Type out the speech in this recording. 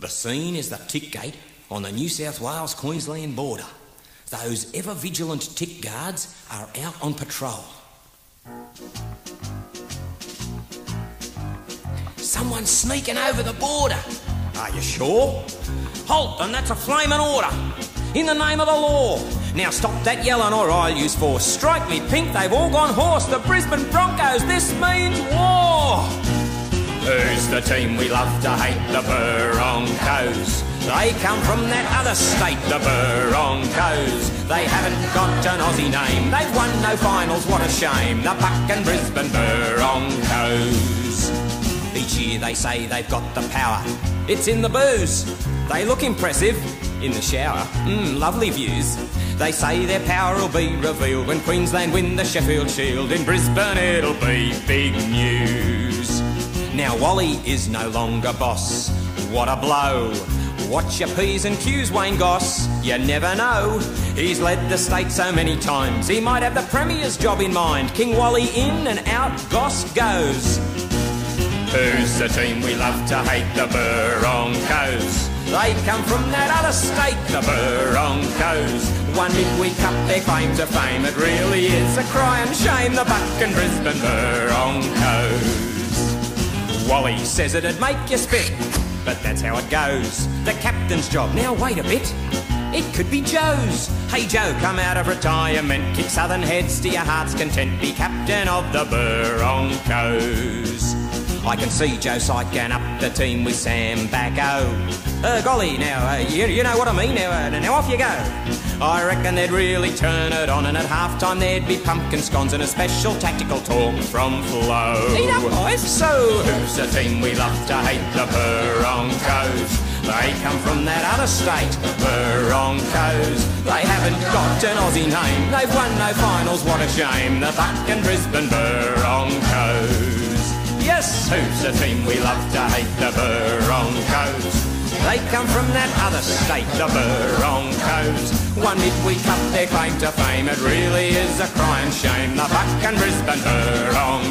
The scene is the tick gate on the New South Wales Queensland border. Those ever vigilant tick guards are out on patrol. Someone's sneaking over the border. Are you sure? Halt, and that's a flaming order. In the name of the law. Now stop that yelling or I'll use force. Strike me pink, they've all gone hoarse. The Brisbane Broncos, this means war. The team we love to hate? The Broncos. They come from that other state, the Broncos. They haven't got an Aussie name. They've won no finals, what a shame. The Buckin' Brisbane Broncos. Each year they say they've got the power. It's in the booze. They look impressive in the shower. Mmm, lovely views. They say their power will be revealed when Queensland win the Sheffield Shield. In Brisbane it'll be big news. Now Wally is no longer boss. What a blow. Watch your P's and Q's, Wayne Goss. You never know. He's led the state so many times. He might have the Premier's job in mind. King Wally in and out, Goss goes. Who's the team we love to hate? The Broncos. They come from that other state, the Broncos. One midweek cup, their claim to fame. It really is a crying shame. The Buckin' Brisbane Broncos. Wally says it'd make you spit, but that's how it goes. The captain's job. Now wait a bit. It could be Joh's. Hey Joh, come out of retirement, kick southern heads to your heart's content, be captain of the Broncos. I can see Joh psyching up the team with Sam Backo. Uh, golly, now, uh, you, you know what I mean? Now, uh, now off you go. I reckon they'd really turn it on, and at halftime there'd be pumpkin scones and a special tactical talk from Flo. Eat up, boys. So, who's the team we love to hate? The Broncos. They come from that other state, Broncos. They haven't got an Aussie name. They've won no finals, what a shame. The Buck and Brisbane Broncos. Yes, who's the team we love to hate? The Broncos. They come from that other state, the Broncos. One midweek up their claim to fame. It really is a crying shame. The Buck and Brisbane Broncos.